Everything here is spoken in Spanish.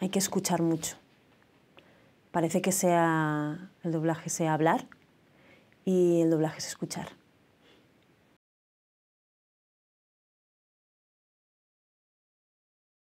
hay que escuchar mucho. Parece que sea el doblaje sea hablar y el doblaje es escuchar.